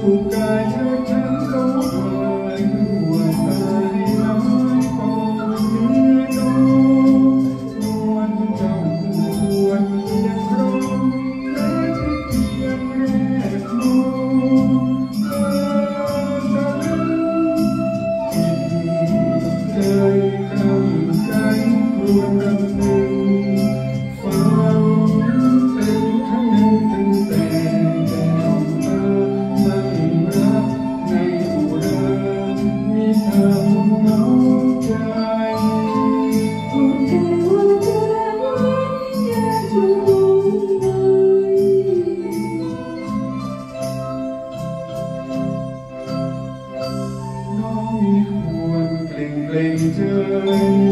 不该。later